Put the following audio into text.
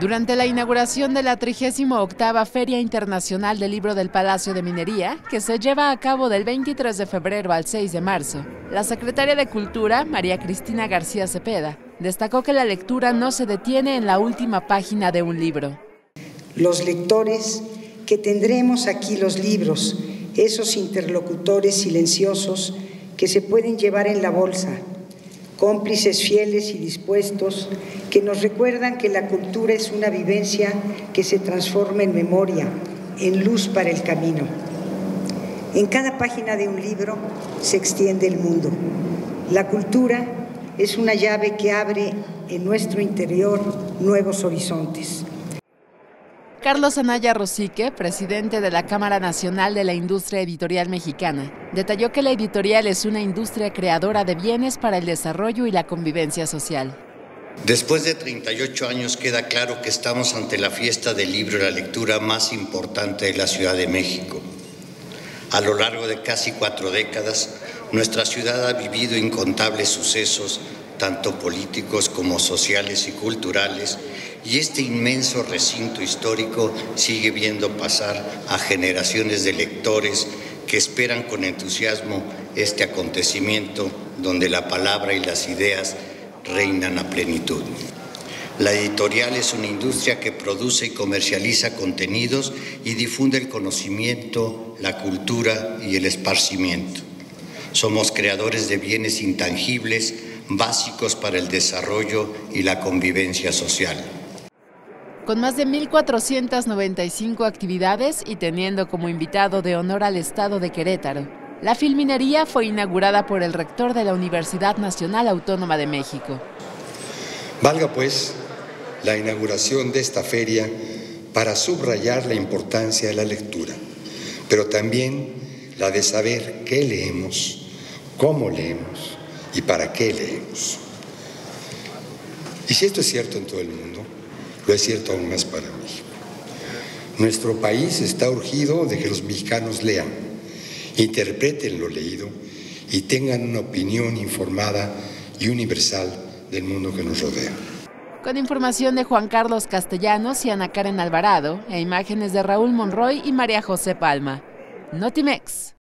Durante la inauguración de la 38 Feria Internacional del Libro del Palacio de Minería, que se lleva a cabo del 23 de febrero al 6 de marzo, la secretaria de Cultura, María Cristina García Cepeda, destacó que la lectura no se detiene en la última página de un libro. Los lectores que tendremos aquí los libros, esos interlocutores silenciosos que se pueden llevar en la bolsa, cómplices fieles y dispuestos que nos recuerdan que la cultura es una vivencia que se transforma en memoria, en luz para el camino. En cada página de un libro se extiende el mundo. La cultura es una llave que abre en nuestro interior nuevos horizontes. Carlos Anaya Rosique, presidente de la Cámara Nacional de la Industria Editorial Mexicana, detalló que la editorial es una industria creadora de bienes para el desarrollo y la convivencia social. Después de 38 años queda claro que estamos ante la fiesta del libro y la lectura más importante de la Ciudad de México. A lo largo de casi cuatro décadas, nuestra ciudad ha vivido incontables sucesos tanto políticos como sociales y culturales, y este inmenso recinto histórico sigue viendo pasar a generaciones de lectores que esperan con entusiasmo este acontecimiento donde la palabra y las ideas reinan a plenitud. La editorial es una industria que produce y comercializa contenidos y difunde el conocimiento, la cultura y el esparcimiento. Somos creadores de bienes intangibles básicos para el desarrollo y la convivencia social. Con más de 1.495 actividades y teniendo como invitado de honor al Estado de Querétaro, la filminería fue inaugurada por el rector de la Universidad Nacional Autónoma de México. Valga pues la inauguración de esta feria para subrayar la importancia de la lectura, pero también la de saber qué leemos, cómo leemos y para qué leemos. Y si esto es cierto en todo el mundo, lo es cierto aún más para México. Nuestro país está urgido de que los mexicanos lean, interpreten lo leído y tengan una opinión informada y universal del mundo que nos rodea. Con información de Juan Carlos Castellanos y Ana Karen Alvarado e imágenes de Raúl Monroy y María José Palma. Notimex.